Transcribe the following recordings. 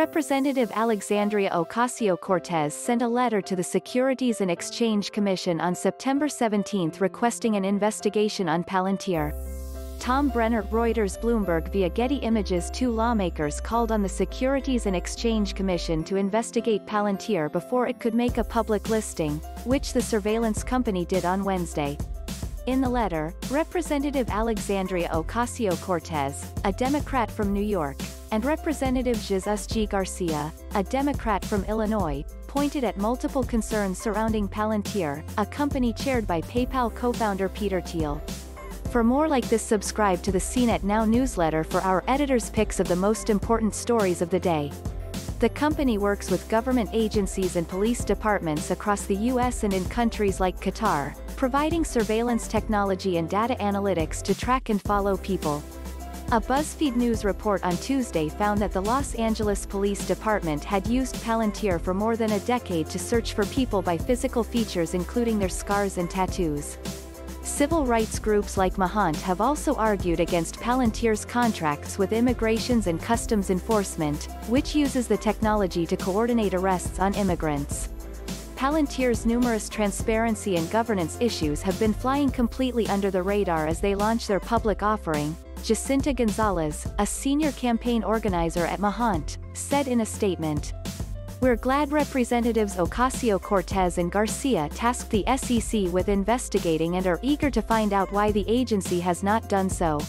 Representative Alexandria Ocasio-Cortez sent a letter to the Securities and Exchange Commission on September 17 requesting an investigation on Palantir. Tom Brenner, Reuters Bloomberg via Getty Images Two lawmakers called on the Securities and Exchange Commission to investigate Palantir before it could make a public listing, which the surveillance company did on Wednesday. In the letter, Representative Alexandria Ocasio-Cortez, a Democrat from New York, and Representative Jesus G. Garcia, a Democrat from Illinois, pointed at multiple concerns surrounding Palantir, a company chaired by PayPal co-founder Peter Thiel. For more like this subscribe to the CNET Now newsletter for our editor's picks of the most important stories of the day. The company works with government agencies and police departments across the US and in countries like Qatar, providing surveillance technology and data analytics to track and follow people, a BuzzFeed News report on Tuesday found that the Los Angeles Police Department had used Palantir for more than a decade to search for people by physical features including their scars and tattoos. Civil rights groups like Mijente have also argued against Palantir's contracts with Immigrations and Customs Enforcement, which uses the technology to coordinate arrests on immigrants. Palantir's numerous transparency and governance issues have been flying completely under the radar as they launch their public offering, Jacinta Gonzalez, a senior campaign organizer at Mijente, said in a statement. We're glad Representatives Ocasio-Cortez and Garcia tasked the SEC with investigating and are eager to find out why the agency has not done so.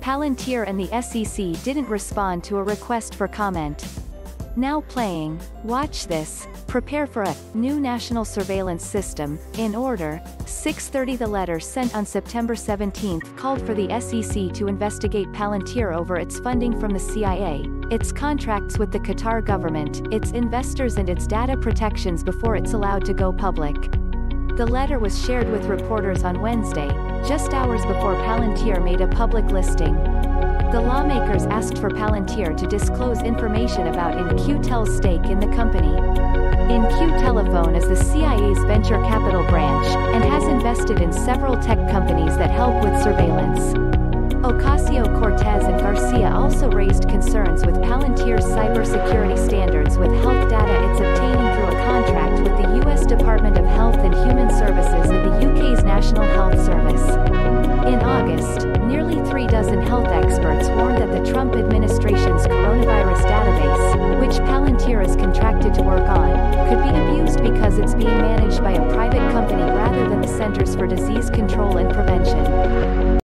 Palantir and the SEC didn't respond to a request for comment. Now playing, watch this, prepare for a new national surveillance system, in order, 630 The letter sent on September 17 called for the SEC to investigate Palantir over its funding from the CIA, its contracts with the Qatar government, its investors and its data protections before it's allowed to go public. The letter was shared with reporters on Wednesday, just hours before Palantir made a public listing. The lawmakers asked for Palantir to disclose information about In-Q-Tel's stake in the company. In-Q Telephone is the CIA's venture capital branch, and has invested in several tech companies that help with surveillance. Ocasio-Cortez and Garcia also raised concerns with Palantir's cybersecurity standards with health data it's obtaining through a contract because it's being managed by a private company rather than the Centers for Disease Control and Prevention.